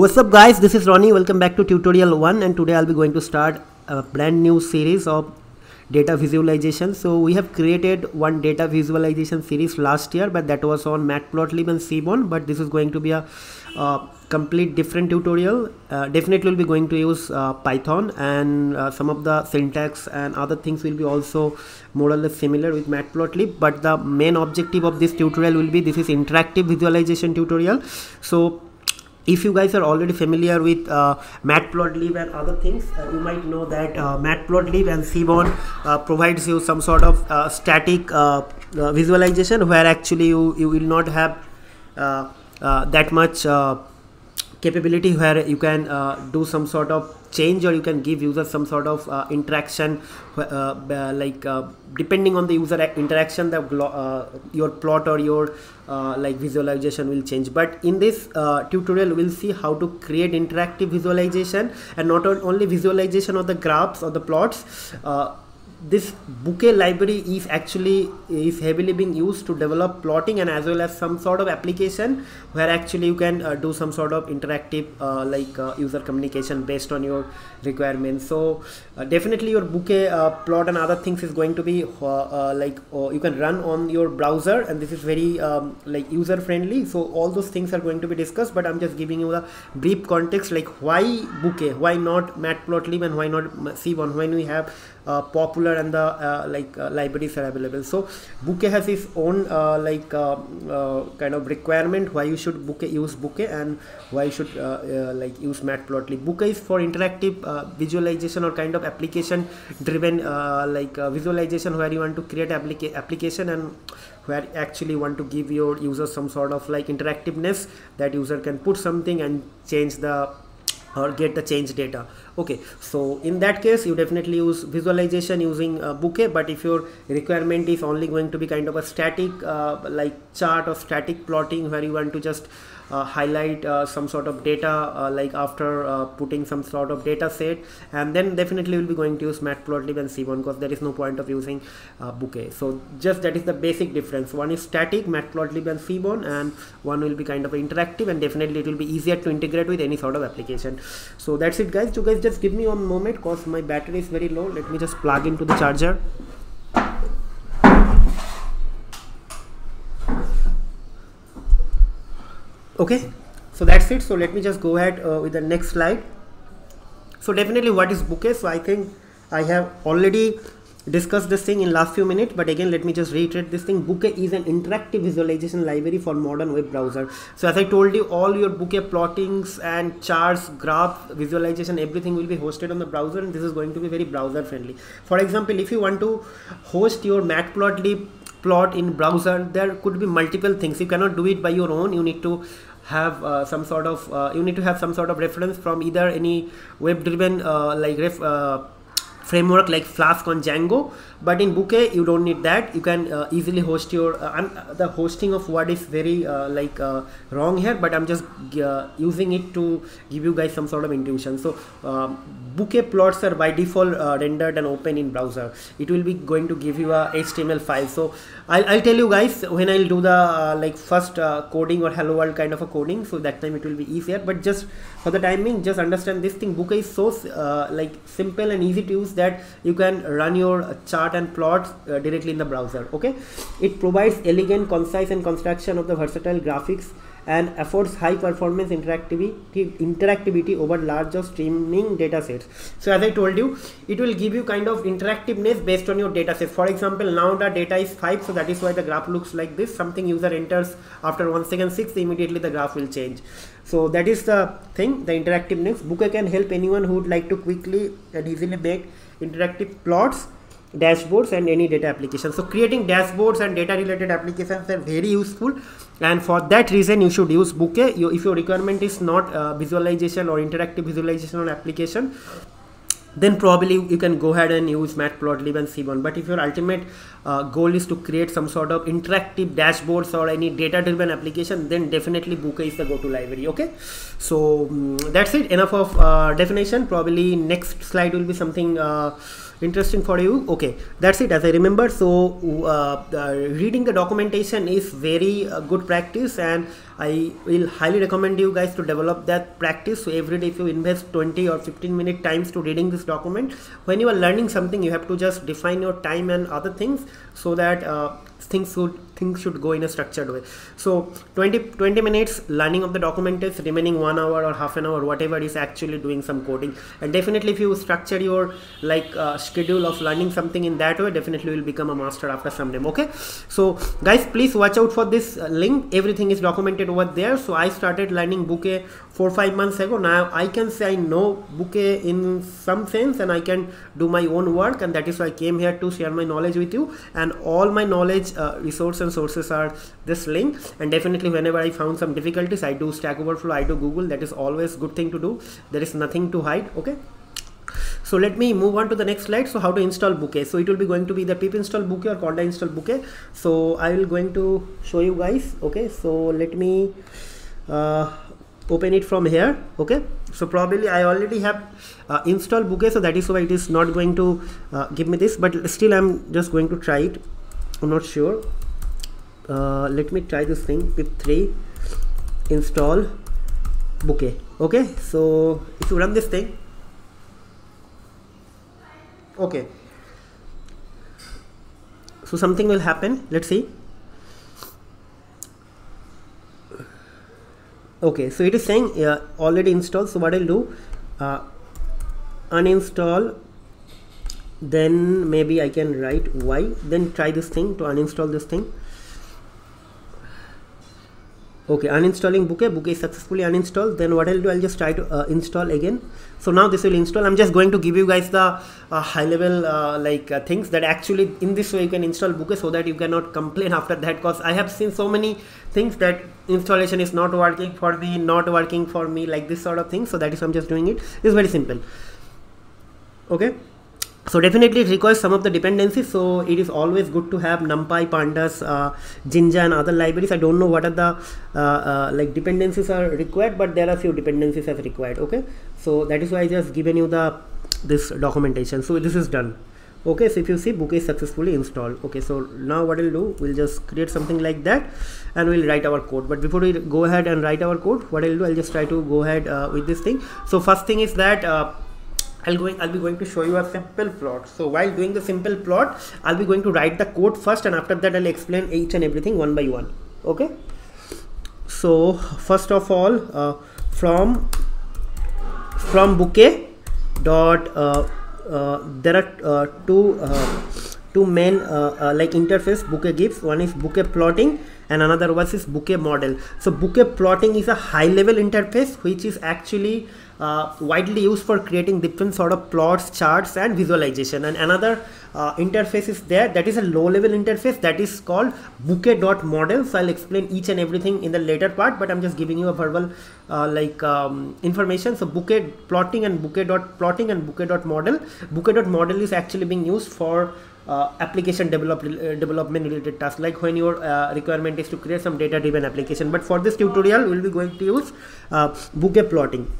What's up guys, this is Roni, welcome back to tutorial 1 and today I'll be going to start a brand new series of data visualization. So we have created one data visualization series last year but that was on Matplotlib and Seaborn but this is going to be a uh, complete different tutorial. Uh, definitely will be going to use uh, Python and uh, some of the syntax and other things will be also more or less similar with Matplotlib but the main objective of this tutorial will be this is interactive visualization tutorial. So if you guys are already familiar with uh, matplotlib and other things uh, you might know that uh, matplotlib and seaborn uh, provides you some sort of uh, static uh, visualization where actually you, you will not have that much capability where you can do some sort of change or you can give users some sort of uh, interaction uh, uh, like depending on the user interaction the your plot or your like visualization will change. But in this tutorial we'll see how to create interactive visualization and not only visualization of the graphs or the plots this bokeh library is actually is heavily being used to develop plotting and as well as some sort of application where actually you can uh, do some sort of interactive uh, like uh, user communication based on your requirements. So uh, definitely your bokeh uh, plot and other things is going to be uh, like you can run on your browser and this is very um, like user friendly so all those things are going to be discussed but i'm just giving you the brief context like why bokeh? Why not matplotlib and why not seaborn when we have uh, popular and the uh, like uh, libraries are available. So bokeh has its own uh, like uh, uh, kind of requirement why you should bokeh use bokeh and why you should like use matplotlib bokeh is for interactive visualization or kind of application driven like visualization where you want to create applica application and where actually want to give your users some sort of like interactiveness that user can put something and change the or get the change data okay so in that case you definitely use visualization using uh, bokeh but if your requirement is only going to be kind of a static uh, like chart or static plotting where you want to just uh, highlight uh, some sort of data uh, like after uh, putting some sort of data set and then definitely we'll be going to use matplotlib and seaborn because there is no point of using bokeh. So just that is the basic difference. One is static matplotlib and seaborn and one will be kind of interactive and definitely it will be easier to integrate with any sort of application. So that's it guys. You guys just give me one moment because my battery is very low. Let me just plug into the charger. Okay so that's it. So let me just go ahead uh, with the next slide. So definitely what is bokeh? So i think i have already discussed this thing in last few minutes but again let me just reiterate this thing. Bokeh is an interactive visualization library for modern web browser. So as i told you all your bokeh plottings and charts graph visualization everything will be hosted on the browser and this is going to be very browser friendly for example if you want to host your matplotlib plot in browser there could be multiple things. You cannot do it by your own. You need to have uh, some sort of uh, you need to have some sort of reference from either any web driven uh, like ref, uh, framework like Flask on Django but in Bokeh you don't need that. You can uh, easily host your uh, the hosting of what is very uh, like uh, wrong here but I'm just uh, using it to give you guys some sort of intuition. So Bokeh plots are by default uh, rendered and open in browser. It will be going to give you a HTML file. So I'll, I'll tell you guys when I'll do the like first coding or hello world kind of a coding. So that time it will be easier. But just for the timing just understand this thing. Bokeh is so like simple and easy to use that you can run your chart and plots uh, directly in the browser okay? It provides elegant concise and construction of the versatile graphics and affords high performance interactivity interactivity over larger streaming data sets. So as i told you it will give you kind of interactiveness based on your data set. For example now the data is 5 so that is why the graph looks like this. Something user enters after 1 second 6 immediately the graph will change. So that is the thing the interactiveness. Bokeh can help anyone who would like to quickly and easily make interactive plots dashboards and any data application. So creating dashboards and data related applications are very useful. And for that reason you should use bokeh you, if your requirement is not uh, visualization or interactive visualization on application then probably you can go ahead and use matplotlib and seaborn but if your ultimate uh, goal is to create some sort of interactive dashboards or any data driven application then definitely bokeh is the go-to library okay? So um, that's it. Enough of uh, definition. Probably next slide will be something uh, interesting for you. Okay that's it. As i remember so uh, uh, reading the documentation is very uh, good practice and i will highly recommend you guys to develop that practice. So every day if you invest 20 or 15 minute times to reading this document when you are learning something you have to just define your time and other things so that uh, things should things should go in a structured way. So 20 20 minutes learning of the document is remaining one hour or half an hour whatever is actually doing some coding. And definitely if you structure your like uh, schedule of learning something in that way definitely will become a master after some time okay? So guys please watch out for this uh, link. Everything is documented over there. So i started learning bokeh four five months ago now i can say i know bokeh in some sense and i can do my own work and that is why i came here to share my knowledge with you. And all my knowledge uh, resources and sources are this link. And definitely whenever I found some difficulties I do Stack Overflow I do Google. That is always good thing to do. There is nothing to hide okay? So let me move on to the next slide. So how to install bokeh so it will be going to be the pip install bokeh or conda install bokeh so i will going to show you guys okay? So let me uh, open it from here okay? So probably i already have uh, installed bokeh so that is why it is not going to uh, give me this but still i'm just going to try it. I'm not sure. Uh, let me try this thing pip3 install bokeh okay? So if you run this thing okay. So something will happen let's see okay so it is saying uh, already installed. So what I'll do uh, uninstall then maybe I can write y then try this thing to uninstall this thing. Okay uninstalling bokeh bokeh is successfully uninstalled. Then what i'll do i'll just try to uh, install again. So now this will install. I'm just going to give you guys the uh, high level uh, like uh, things that actually in this way you can install bokeh so that you cannot complain after that. Because i have seen so many things that installation is not working for me not working for me like this sort of thing. So that is why i'm just doing it. It's very simple. Okay? So definitely it requires some of the dependencies. So it is always good to have numpy pandas uh, jinja and other libraries. I don't know what are the uh, uh, like dependencies are required but there are few dependencies as required. Okay? So that is why i just given you the this documentation. So this is done okay so if you see bokeh is successfully installed. Okay so now what we'll do we'll just create something like that and we'll write our code. But before we go ahead and write our code what i'll do i'll just try to go ahead uh, with this thing. So first thing is that uh, I'll going I'll be going to show you a simple plot. So while doing the simple plot I'll be going to write the code first and after that I'll explain each and everything one by one. Okay? So first of all uh, from from bokeh dot uh, there are uh, two uh, two main uh, like interface bokeh gives one is bokeh plotting and another one is bokeh model. So bokeh plotting is a high level interface which is actually uh, widely used for creating different sort of plots charts and visualization. And another uh, interface is there. That is a low level interface that is called bokeh dot model so i'll explain each and everything in the later part but i'm just giving you a verbal uh, like um, information. So bokeh plotting and bokeh dot plotting and bokeh dot model. Dot model is actually being used for uh, application develop, uh, development related tasks. Like when your uh, requirement is to create some data driven application. But for this tutorial we'll be going to use uh, bokeh plotting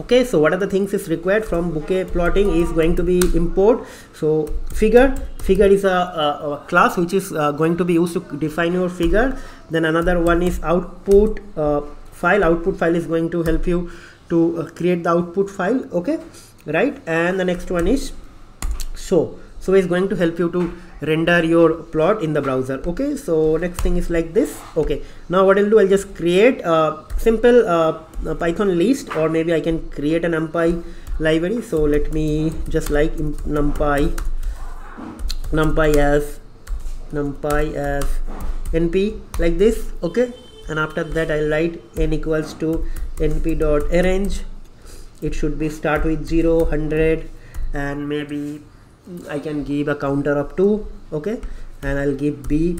okay so what are the things is required from bokeh plotting is going to be import. So figure. Figure is a, a, a class which is uh, going to be used to define your figure. Then another one is output uh, file. Output file is going to help you to uh, create the output file. Okay right? And the next one is show so it's going to help you to render your plot in the browser. Okay? So next thing is like this. Okay. Now what I'll do I'll just create a simple uh, a python list or maybe I can create an numpy library. So let me just like numpy numpy as numpy as np like this. Okay? And after that I'll write n equals to np dot arange. It should be start with 0 100 and maybe I can give a counter of 2 okay? And I'll give b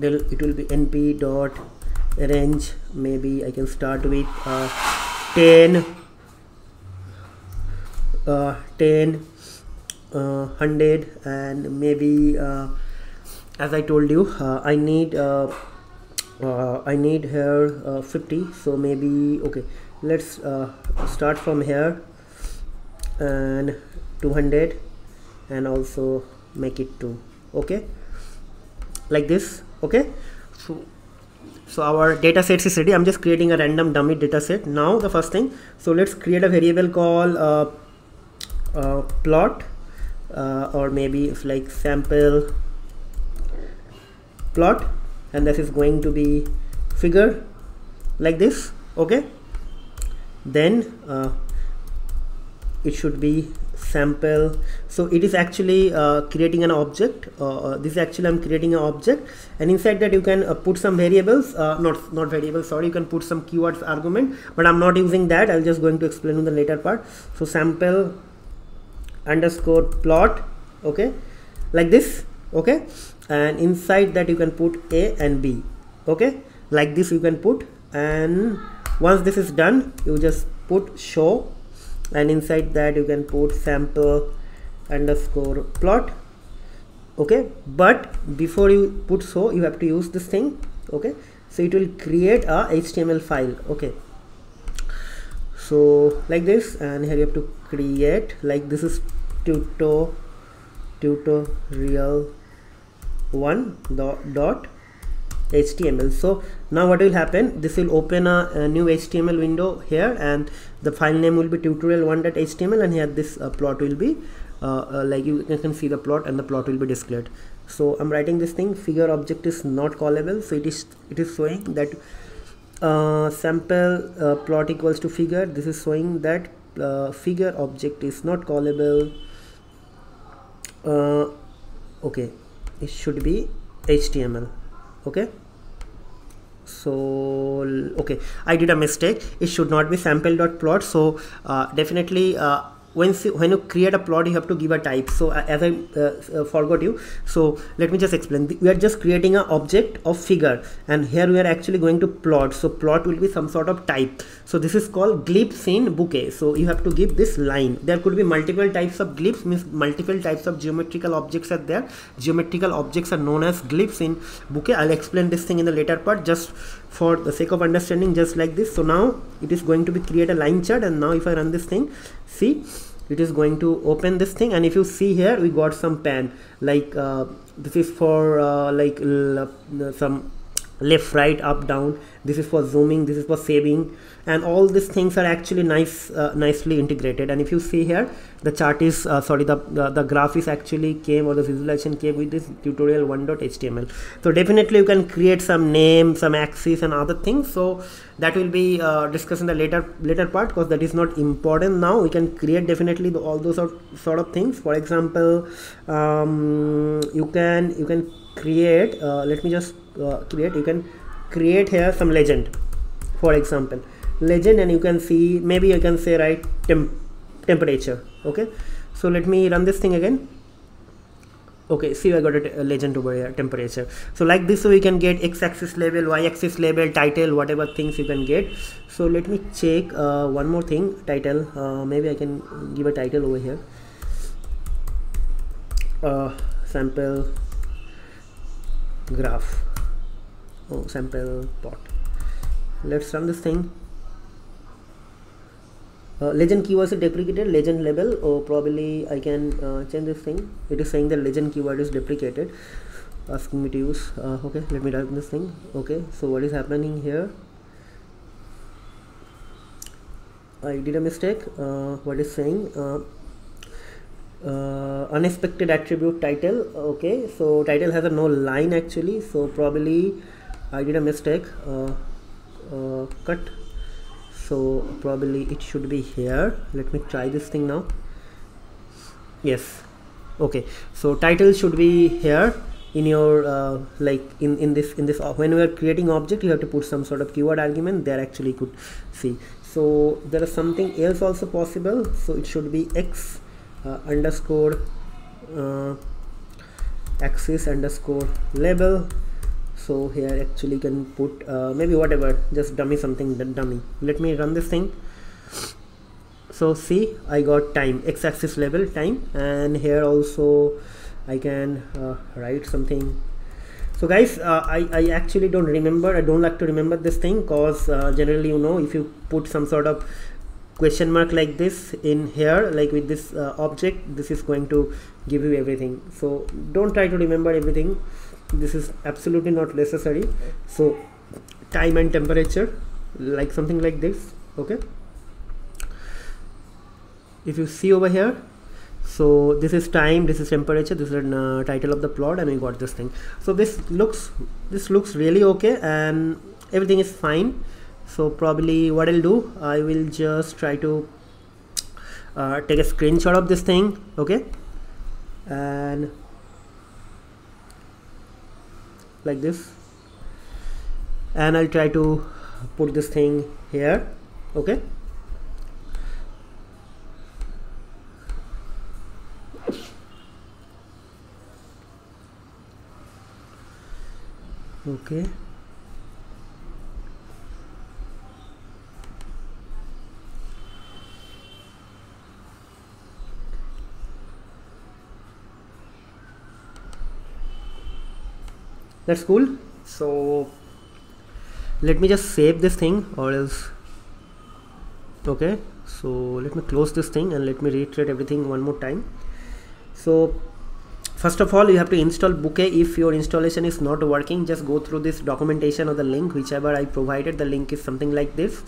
it will be np dot range. Maybe I can start with uh, 10 uh, 10 uh, 100 and maybe uh, as I told you uh, I need uh, I need here 50 so maybe okay let's start from here. And 200 and also make it 2 okay? Like this okay? So so our data set is ready. I'm just creating a random dummy data set. Now the first thing so let's create a variable called uh, uh, plot uh, or maybe it's like sample plot and this is going to be figure like this okay? Then uh, it should be sample. So it is actually uh, creating an object uh, uh this is actually I'm creating an object and inside that you can uh, put some variables uh, not not variables sorry you can put some keywords argument but I'm not using that I'm just going to explain in the later part. So sample underscore plot okay like this okay and inside that you can put a and b okay like this you can put and once this is done you just put show and inside that you can put sample underscore plot. Okay? But before you put so you have to use this thing. Okay? So it will create a html file. Okay? So like this. And here you have to create like this is tuto tutorial one dot, dot html so now what will happen? This will open a, a, new html window here and the file name will be tutorial1.html and here this uh, plot will be uh, uh, like you, can see the plot and the plot will be displayed. So i'm writing this thing. Figure object is not callable so it is it is showing that uh, sample uh, plot equals to figure. This is showing that uh, figure object is not callable. Okay. It should be html okay so okay i did a mistake. It should not be sample.plot so uh, definitely uh, when when you create a plot you have to give a type. So uh, as i uh, uh, forgot you. So let me just explain. We are just creating an object of figure and here we are actually going to plot. So plot will be some sort of type. So this is called glyphs in bokeh. So you have to give this line. There could be multiple types of glyphs means multiple types of geometrical objects are there. Geometrical objects are known as glyphs in bokeh. I'll explain this thing in the later part. Just for the sake of understanding just like this. So now it is going to be create a line chart and now if i run this thing see it is going to open this thing. And if you see here we got some pan. Like uh, this is for uh, like some left right up down. This is for zooming this is for saving. And all these things are actually nice uh, nicely integrated. And if you see here the chart is uh, sorry the, the, the graph is actually came or the visualization came with this tutorial 1.html so definitely you can create some name some axis and other things. So that will be uh, discussed in the later later part because that is not important now. We can create definitely the, all those sort sort of things. For example um, you can you can create uh, let me just uh, create. You can create here some legend for example. Legend and you can see maybe you can say right temp temperature okay? So let me run this thing again. Okay see i got a, a legend over here temperature. So like this so we can get x-axis label y-axis label title whatever things you can get. So let me check uh, one more thing title. Uh, maybe i can give a title over here. Uh, sample graph. Oh sample plot let's run this thing. Uh, legend keyword is deprecated legend label. Or oh, probably I can uh, change this thing. It is saying that legend keyword is deprecated. Asking me to use uh, okay let me type this thing. Okay so what is happening here? I did a mistake. Uh, what is saying uh, unexpected attribute title okay? So title has a no line actually. So probably I did a mistake. Uh, uh, cut. So probably it should be here. Let me try this thing now. Yes. Okay. So title should be here in your uh, like in in this in this when we are creating object you have to put some sort of keyword argument. There actually could see. So there is something else also possible. So it should be x underscore uh, axis underscore label. So here actually can put uh, maybe whatever just dummy something dummy. Let me run this thing. So see I got time x-axis label time. And here also I can uh, write something. So guys uh, I, I actually don't remember I don't like to remember this thing. Cause uh, generally you know if you put some sort of question mark like this in here like with this uh, object this is going to give you everything. So don't try to remember everything. This is absolutely not necessary. So time and temperature like something like this okay? If you see over here so this is time this is temperature this is the uh, title of the plot and we got this thing. So this looks this looks really okay and everything is fine so probably what I'll do I will just try to uh, take a screenshot of this thing okay? And like this. And I'll try to put this thing here okay? Okay that's cool. So let me just save this thing or else okay. So let me close this thing and let me reiterate everything one more time. So first of all you have to install bokeh if your installation is not working. Just go through this documentation or the link whichever i provided. The link is something like this.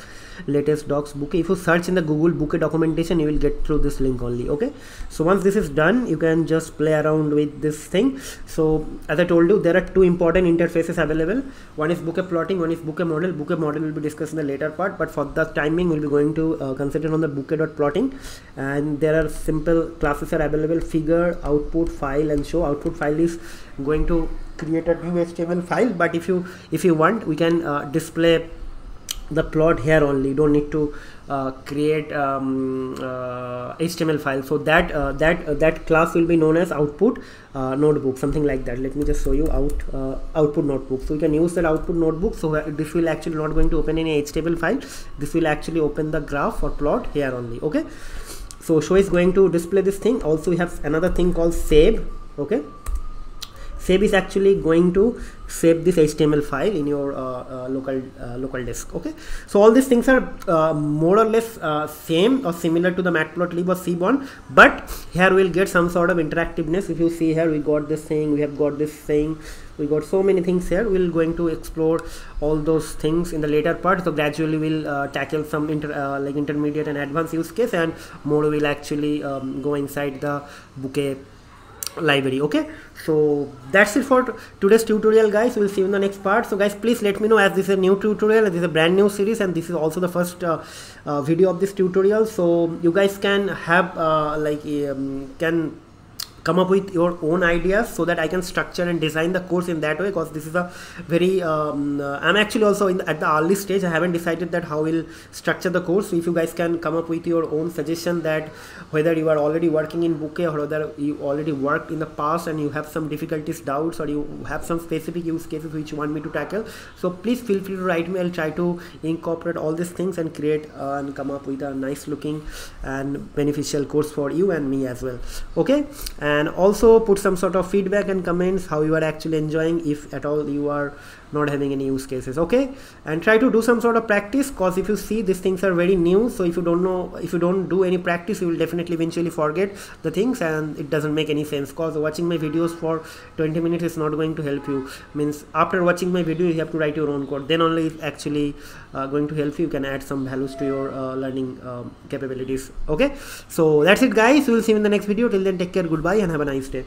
Latest docs bokeh. If you search in the google bokeh documentation you will get through this link only okay? So once this is done you can just play around with this thing. So as i told you there are two important interfaces available. One is bokeh plotting one is bokeh model. Bokeh model will be discussed in the later part but for the timing we'll be going to uh, concentrate on the bokeh.plotting and there are simple classes are available. Figure output file and show output file is going to create a new html file. But if you if you want we can uh, display the plot here only. Don't need to uh, create um, uh, HTML file. So that uh, that uh, that class will be known as output uh, notebook something like that. Let me just show you out uh, output notebook. So you can use that output notebook. So this will actually not going to open any HTML file. This will actually open the graph or plot here only. Okay? So show is going to display this thing. Also we have another thing called save okay? Save is actually going to save this html file in your uh, uh, local uh, local disk. Okay? So all these things are uh, more or less uh, same or similar to the matplotlib or seaborn but here we'll get some sort of interactiveness. If you see here we got this thing we have got this thing we got so many things here. We're going to explore all those things in the later part. So gradually we'll uh, tackle some inter like intermediate and advanced use case and more will actually um, go inside the bokeh library okay? So that's it for today's tutorial guys. We'll see you in the next part. So guys please let me know as this is a new tutorial this is a brand new series and this is also the first uh, uh, video of this tutorial. So you guys can have uh, like um, can come up with your own ideas so that I can structure and design the course in that way because this is a very um, uh, I'm actually also the, at the early stage I haven't decided that how we'll structure the course. So if you guys can come up with your own suggestion that whether you are already working in bokeh or whether you already worked in the past and you have some difficulties doubts or you have some specific use cases which you want me to tackle so please feel free to write me. I'll try to incorporate all these things and create uh, and come up with a nice looking and beneficial course for you and me as well. Okay? And and also put some sort of feedback and comments how you are actually enjoying if at all you are not having any use cases okay? And try to do some sort of practice because if you see these things are very new so if you don't know if you don't do any practice you will definitely eventually forget the things and it doesn't make any sense because watching my videos for 20 minutes is not going to help you. Means after watching my video you have to write your own code. Then only it's actually uh, going to help you. You can add some values to your uh, learning um, capabilities okay? So that's it guys. We will see you in the next video. Till then take care. Goodbye and have a nice day